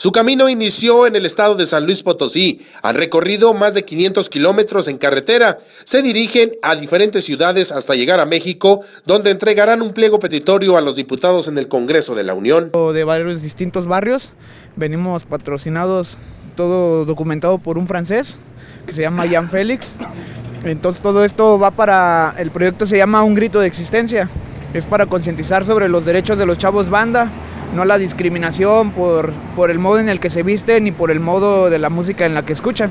Su camino inició en el estado de San Luis Potosí. Han recorrido más de 500 kilómetros en carretera. Se dirigen a diferentes ciudades hasta llegar a México, donde entregarán un pliego petitorio a los diputados en el Congreso de la Unión. De varios distintos barrios. Venimos patrocinados, todo documentado por un francés que se llama Jean Félix. Entonces todo esto va para, el proyecto se llama Un Grito de Existencia. Es para concientizar sobre los derechos de los chavos banda, no la discriminación por, por el modo en el que se visten ni por el modo de la música en la que escuchan.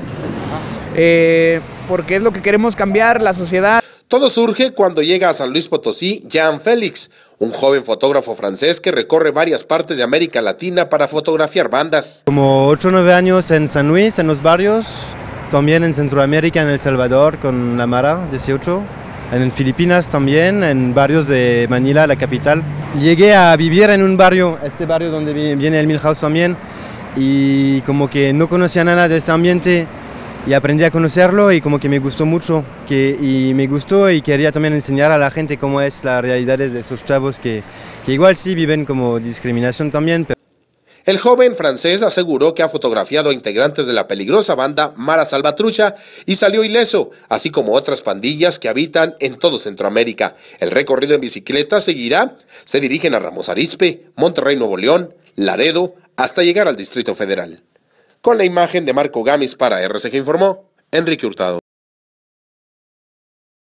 Eh, porque es lo que queremos cambiar, la sociedad. Todo surge cuando llega a San Luis Potosí Jean Félix, un joven fotógrafo francés que recorre varias partes de América Latina para fotografiar bandas. Como 8 o 9 años en San Luis, en los barrios, también en Centroamérica, en El Salvador, con la Mara 18 en Filipinas también, en barrios de Manila, la capital. Llegué a vivir en un barrio, este barrio donde viene el Milhouse también, y como que no conocía nada de este ambiente y aprendí a conocerlo y como que me gustó mucho que, y me gustó y quería también enseñar a la gente cómo es la realidad de esos chavos que, que igual sí viven como discriminación también. El joven francés aseguró que ha fotografiado a integrantes de la peligrosa banda Mara Salvatrucha y salió ileso, así como otras pandillas que habitan en todo Centroamérica. El recorrido en bicicleta seguirá. Se dirigen a Ramos Arizpe, Monterrey Nuevo León, Laredo, hasta llegar al Distrito Federal. Con la imagen de Marco Gamis para RCG informó Enrique Hurtado.